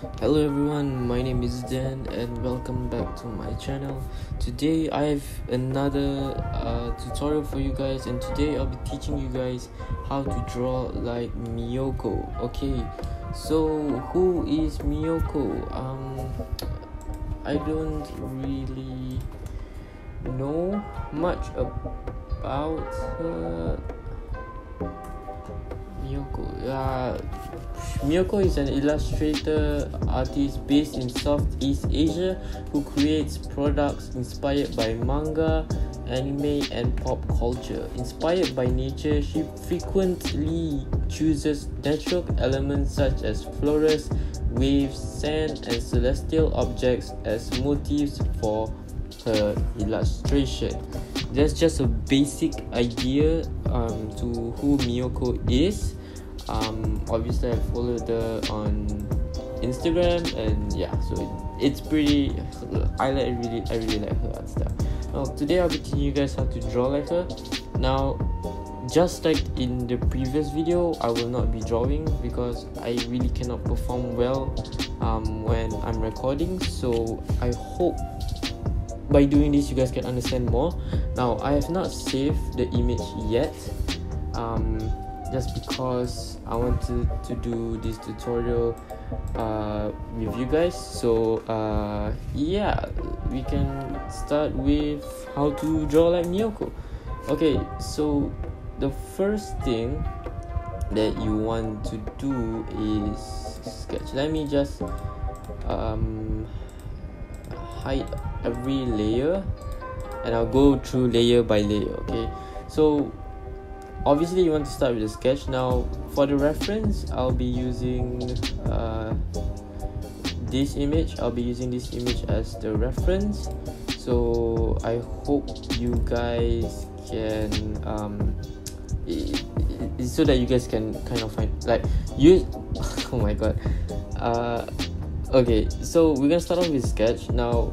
Hello everyone, my name is Dan and welcome back to my channel. Today I have another uh, tutorial for you guys and today I'll be teaching you guys how to draw like Meyoco. Okay, so who is Meyoco? Um, I don't really know much about her. Meyoco. Uh, Meyoco is an illustrator artist based in Southeast Asia who creates products inspired by manga, anime, and pop culture. Inspired by nature, she frequently chooses natural elements such as flowers, waves, sand, and celestial objects as motifs for her illustration. That's just a basic idea um, to who Meyoco is um obviously i followed her on instagram and yeah so it's pretty i like really i really like her art style. Now today i'll be teaching you guys how to draw like her. Now just like in the previous video i will not be drawing because i really cannot perform well um, when i'm recording. So i hope by doing this you guys can understand more. Now i have not saved the image yet. Um, just because I wanted to do this tutorial uh, with you guys. So uh, yeah we can start with how to draw like Meyoco. Okay so the first thing that you want to do is sketch. Let me just um, hide every layer and I'll go through layer by layer okay? So obviously you want to start with a sketch. Now for the reference I'll be using uh, this image. I'll be using this image as the reference. So I hope you guys can um, so that you guys can kind of find like use oh my god. Uh, okay so we're gonna start off with sketch. Now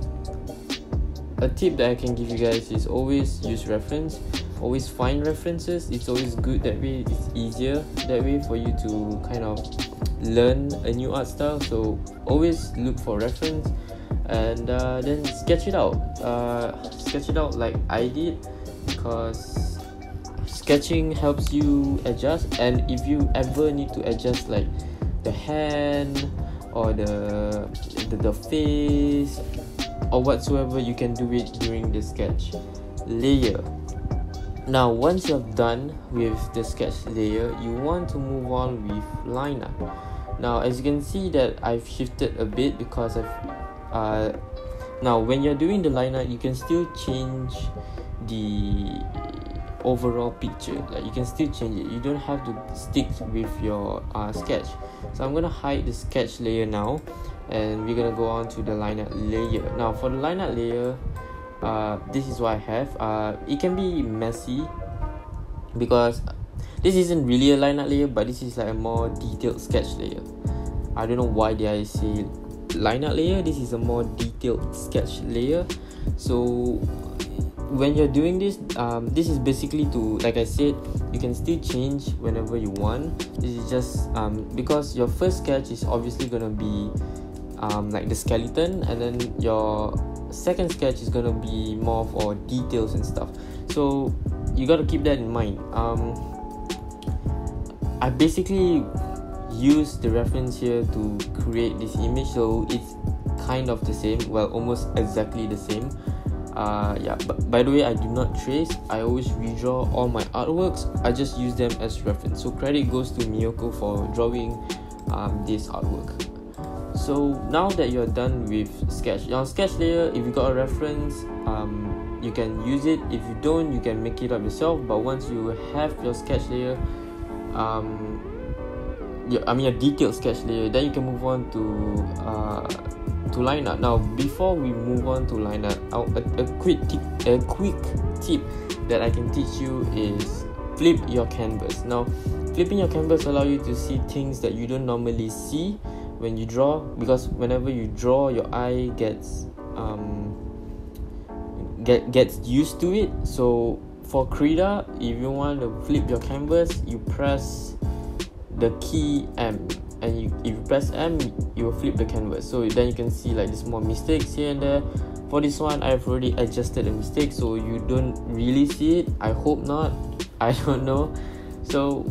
a tip that I can give you guys is always use reference always find references. It's always good that way it's easier that way for you to kind of learn a new art style. So always look for reference and uh, then sketch it out. Uh, sketch it out like I did because sketching helps you adjust. And if you ever need to adjust like the hand or the the, the face or whatsoever you can do it during the sketch layer now once you're done with the sketch layer you want to move on with liner. Now as you can see that I've shifted a bit because I've uh, now when you're doing the liner you can still change the overall picture. Like you can still change it. You don't have to stick with your uh, sketch. So I'm gonna hide the sketch layer now and we're gonna go on to the liner layer. Now for the liner layer uh, this is what I have. Uh, it can be messy because this isn't really a line art layer but this is like a more detailed sketch layer. I don't know why did I say line art layer. This is a more detailed sketch layer. So when you're doing this um, this is basically to like I said you can still change whenever you want. This is just um, because your first sketch is obviously gonna be um, like the skeleton and then your second sketch is gonna be more for details and stuff. So you got to keep that in mind. Um, i basically use the reference here to create this image so it's kind of the same well almost exactly the same. Uh, yeah but by the way i do not trace. I always redraw all my artworks. I just use them as reference. So credit goes to meyoco for drawing um, this artwork so now that you're done with sketch on sketch layer if you got a reference um, you can use it. If you don't you can make it up yourself. But once you have your sketch layer um, yeah, I mean a detailed sketch layer then you can move on to uh, to line art. Now before we move on to line art a, a quick tip, a quick tip that I can teach you is flip your canvas. Now flipping your canvas allow you to see things that you don't normally see when you draw because whenever you draw your eye gets um, get gets used to it. So for Krita if you want to flip your canvas you press the key M. And you, if you press M you will flip the canvas. So then you can see like the small mistakes here and there. For this one I've already adjusted the mistake so you don't really see it. I hope not. I don't know. So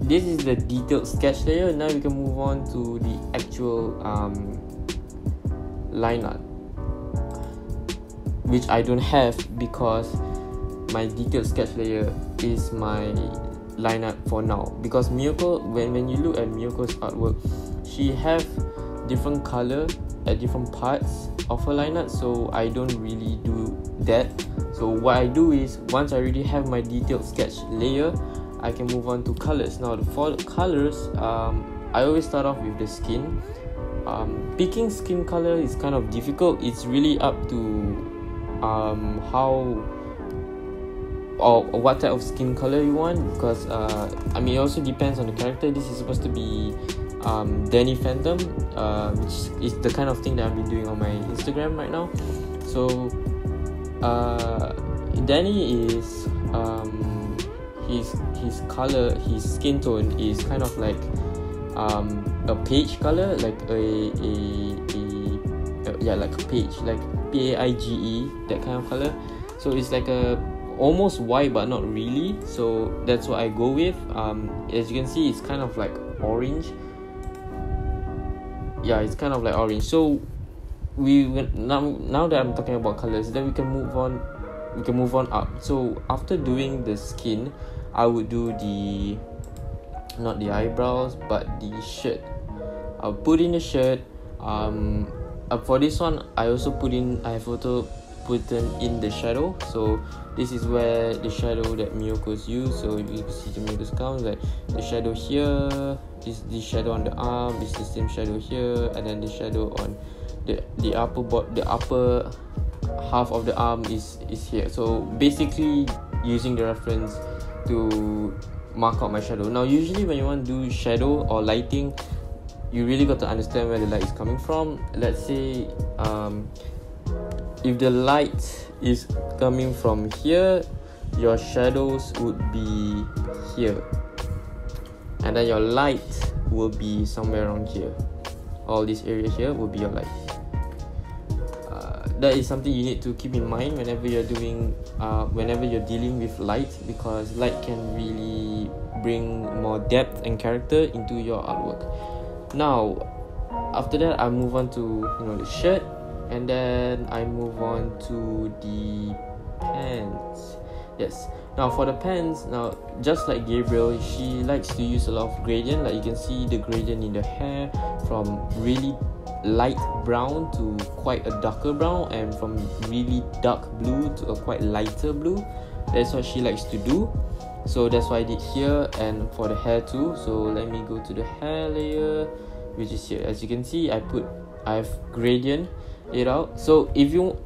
this is the detailed sketch layer. Now we can move on to the actual um, line art which I don't have because my detailed sketch layer is my line art for now. Because Meyoco when, when you look at Meyoco's artwork she have different color at different parts of her line art so I don't really do that. So what I do is once I already have my detailed sketch layer I can move on to colors now for colors um, I always start off with the skin. Um, picking skin color is kind of difficult. It's really up to um, how or what type of skin color you want because uh, I mean it also depends on the character. This is supposed to be um, Danny Phantom uh, which is the kind of thing that I've been doing on my Instagram right now. So uh, Danny is um, his his color his skin tone is kind of like um, a page color like a, a, a, a yeah like a page like P-A-I-G-E that kind of color. So it's like a almost white but not really. So that's what I go with. Um, as you can see it's kind of like orange. Yeah it's kind of like orange. So we now now that I'm talking about colors then we can move on we can move on up. So after doing the skin I would do the not the eyebrows but the shirt. I'll put in the shirt um uh, for this one I also put in I have also put in the shadow. So this is where the shadow that Meyoco's use so you see the Meyoco's count like the shadow here is the shadow on the arm is the same shadow here and then the shadow on the the upper bot the upper half of the arm is is here. So basically using the reference to mark out my shadow. Now usually when you want to do shadow or lighting you really got to understand where the light is coming from. Let's say um, if the light is coming from here your shadows would be here. And then your light will be somewhere around here. All this area here will be your light that is something you need to keep in mind whenever you're doing uh, whenever you're dealing with light because light can really bring more depth and character into your artwork. Now after that i move on to you know the shirt and then I move on to the yes. Now for the pants now just like Gabriel she likes to use a lot of gradient. Like you can see the gradient in the hair from really light brown to quite a darker brown and from really dark blue to a quite lighter blue. That's what she likes to do. So that's what I did here and for the hair too. So let me go to the hair layer which is here. As you can see I put I have gradient it out. So if you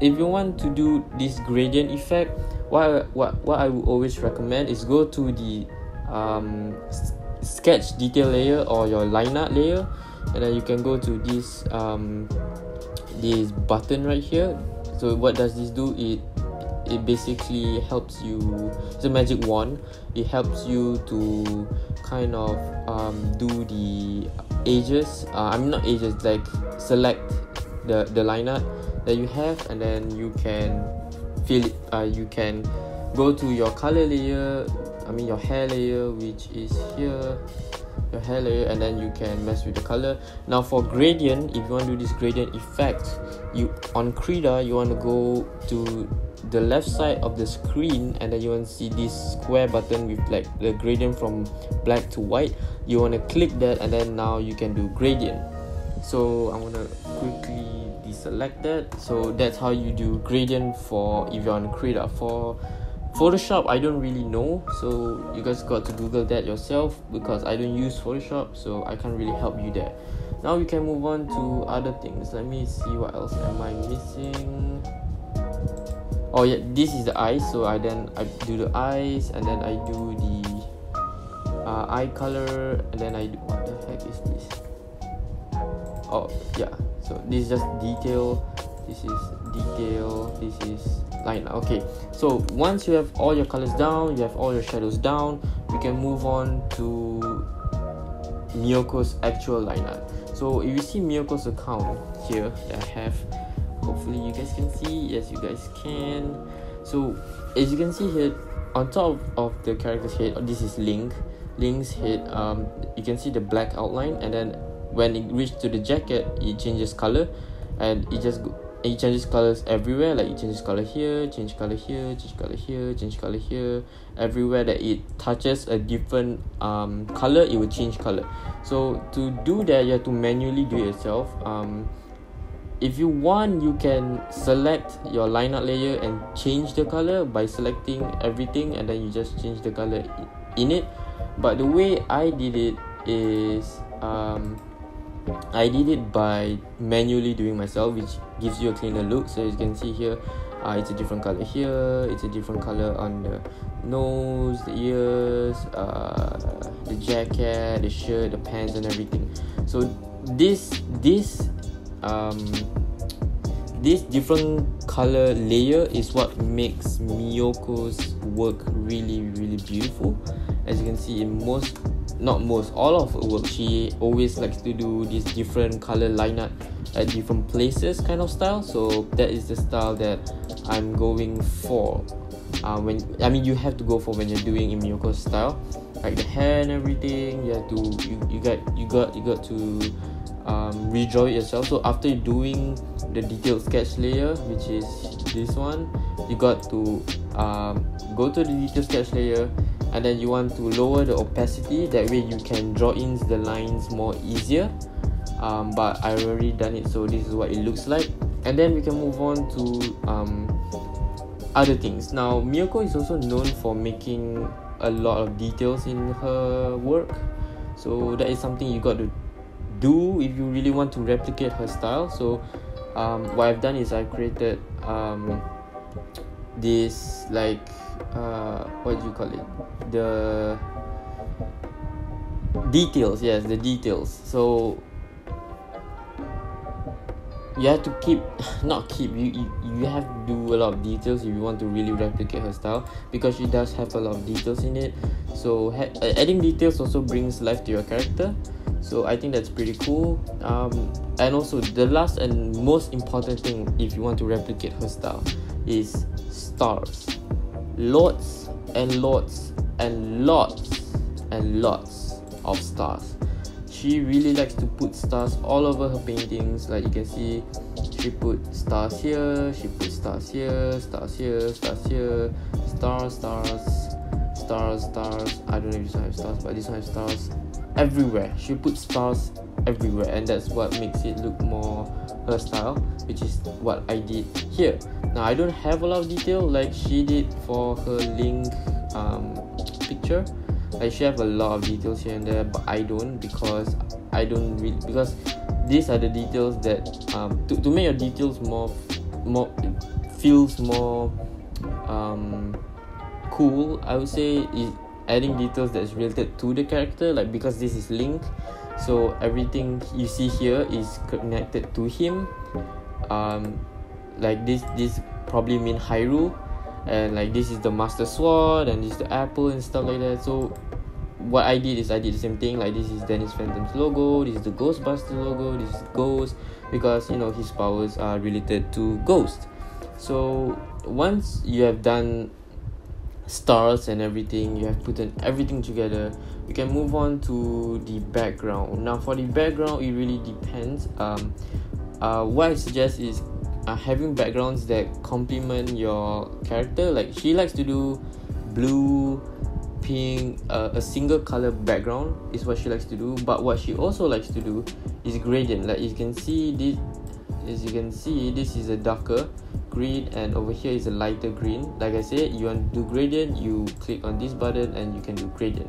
if you want to do this gradient effect what what what I would always recommend is go to the um, sketch detail layer or your line art layer. And then you can go to this um, this button right here. So what does this do? It it basically helps you it's a magic wand. It helps you to kind of um, do the edges. Uh, i'm not edges like select the the lineup that you have and then you can fill it uh, you can go to your color layer I mean your hair layer which is here your hair layer and then you can mess with the color. Now for gradient if you want to do this gradient effect you on Krita you want to go to the left side of the screen and then you want to see this square button with like the gradient from black to white. You want to click that and then now you can do gradient. So I'm gonna quickly deselect that so that's how you do gradient for if you want to create a for Photoshop I don't really know. So you guys got to google that yourself because I don't use Photoshop so I can't really help you there. Now we can move on to other things. Let me see what else am I missing. Oh yeah this is the eyes so I then I do the eyes and then I do the uh, eye color and then I do what the heck is this? Oh yeah so this is just detail this is detail this is line okay so once you have all your colors down you have all your shadows down we can move on to Meyoco's actual line art. So if you see Meyoco's account here that I have, hopefully you guys can see. Yes, you guys can. So as you can see here, on top of the character's head, this is Link. Link's head. Um, you can see the black outline, and then when it reaches to the jacket, it changes color, and it just it changes colors everywhere like it changes color here change color here change color here change color here. Everywhere that it touches a different um color it will change color. So to do that you have to manually do it yourself. Um if you want you can select your line art layer and change the color by selecting everything and then you just change the color in it. But the way i did it is um I did it by manually doing myself which gives you a cleaner look. So as you can see here uh, it's a different color here it's a different color on the nose the ears uh, the jacket the shirt the pants and everything. So this this um this different color layer is what makes Meyoco's work really really beautiful. As you can see in most not most. All of her work she always likes to do this different color line lineup at different places kind of style. So that is the style that i'm going for. Uh, when i mean you have to go for when you're doing in meyoco's style like the hair and everything. You have to you, you got you got you got to um, redraw it yourself. So after doing the detailed sketch layer which is this one you got to um, go to the detailed sketch layer and then you want to lower the opacity that way you can draw in the lines more easier. Um, but I already done it so this is what it looks like. And then we can move on to um, other things. Now Meyoco is also known for making a lot of details in her work. So that is something you got to do if you really want to replicate her style. So um, what I've done is I've created um, this like uh, what do you call it? The details yes the details. So you have to keep not keep you, you you have to do a lot of details if you want to really replicate her style because she does have a lot of details in it. So ha- adding details also brings life to your character. So i think that's pretty cool. Um, and also the last and most important thing if you want to replicate her style is stars. Lots and lots and lots and lots of stars. She really likes to put stars all over her paintings. Like you can see she put stars here she put stars here stars here stars here. Stars stars stars stars. I don't know if this one has stars but this one has stars everywhere. She put stars everywhere and that's what makes it look more her style which is what i did here now i don't have a lot of detail like she did for her link um, picture. Like she have a lot of details here and there but i don't because i don't really because these are the details that um, to, to make your details more more feels more um, cool i would say is adding details that's related to the character like because this is link. So everything you see here is connected to him. Um like this this probably mean Hyrule and like this is the master sword and this is the apple and stuff like that. So what I did is I did the same thing like this is Dennis Phantom's logo this is the Ghostbuster logo this is Ghost because you know his powers are related to Ghost so once you have done stars and everything you have put in everything together you can move on to the background. Now for the background it really depends. Um uh, what i suggest is uh, having backgrounds that complement your character. Like she likes to do blue pink uh, a single color background is what she likes to do. But what she also likes to do is gradient. Like you can see this as you can see this is a darker green and over here is a lighter green. Like i said you want to do gradient you click on this button and you can do gradient.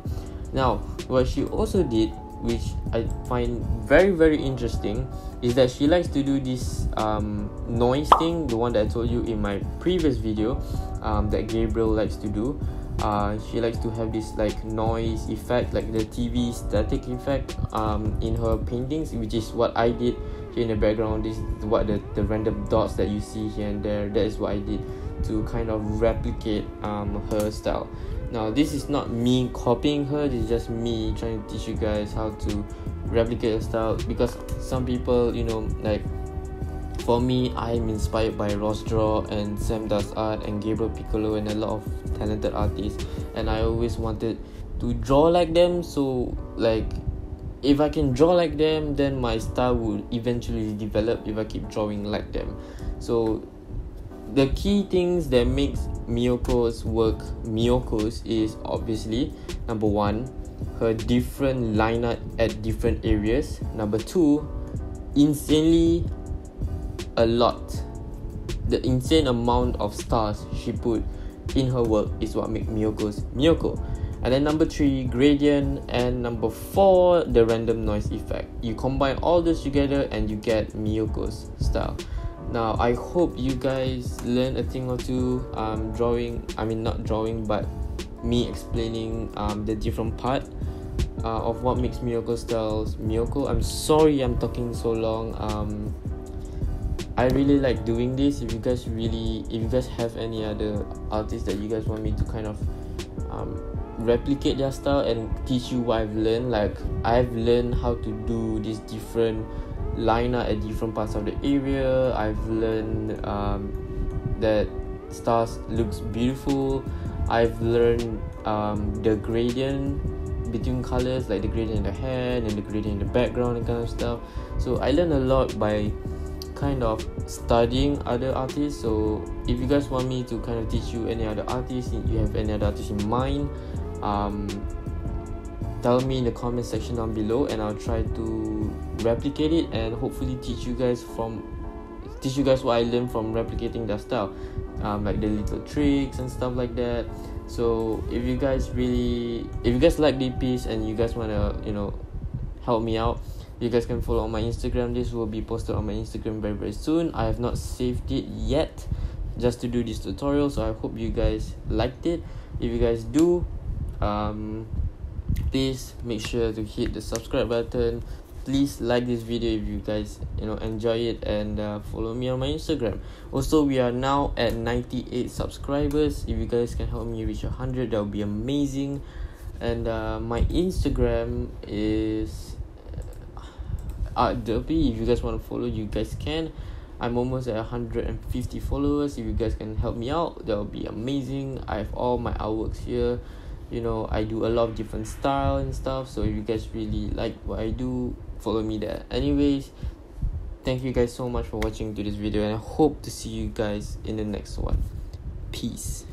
Now what she also did which i find very very interesting is that she likes to do this um, noise thing the one that i told you in my previous video um, that gabriel likes to do. Uh, she likes to have this like noise effect like the tv static effect um, in her paintings which is what i did here in the background. This is what the, the random dots that you see here and there. That is what I did to kind of replicate um, her style now this is not me copying her this is just me trying to teach you guys how to replicate her style. Because some people you know like for me i'm inspired by ross draw and sam does art and gabriel picolo and a lot of talented artists. And i always wanted to draw like them so like if i can draw like them then my style will eventually develop if i keep drawing like them. So the key things that makes Meyoco's work Meyoco's is obviously number one, her different lineup at different areas. Number two, insanely a lot. The insane amount of stars she put in her work is what makes Meyoco's Meyoco. And then number three, gradient, and number four, the random noise effect. You combine all this together and you get Meyoco's style now i hope you guys learn a thing or two um drawing i mean not drawing but me explaining um the different part uh, of what makes Meyoco styles. Meyoco i'm sorry i'm talking so long um i really like doing this. If you guys really if you guys have any other artists that you guys want me to kind of um, replicate their style and teach you what i've learned like i've learned how to do these different liner at different parts of the area. I've learned um, that stars looks beautiful. I've learned um, the gradient between colors like the gradient in the hand and the gradient in the background and kind of stuff. So i learned a lot by kind of studying other artists. So if you guys want me to kind of teach you any other artists you have any other artists in mind um, tell me in the comment section down below and I'll try to replicate it and hopefully teach you guys from teach you guys what I learned from replicating their style. Um, like the little tricks and stuff like that. So if you guys really if you guys like the piece and you guys want to you know help me out you guys can follow on my instagram. This will be posted on my instagram very very soon. I have not saved it yet just to do this tutorial so i hope you guys liked it. If you guys do um please make sure to hit the subscribe button please like this video if you guys you know enjoy it and uh, follow me on my instagram. Also we are now at 98 subscribers. If you guys can help me reach 100 that would be amazing. And uh, my instagram is uh, if you guys want to follow you guys can. I'm almost at 150 followers. If you guys can help me out that would be amazing. I have all my artworks here. You know i do a lot of different style and stuff. So if you guys really like what i do follow me there. Anyways thank you guys so much for watching to this video and i hope to see you guys in the next one. Peace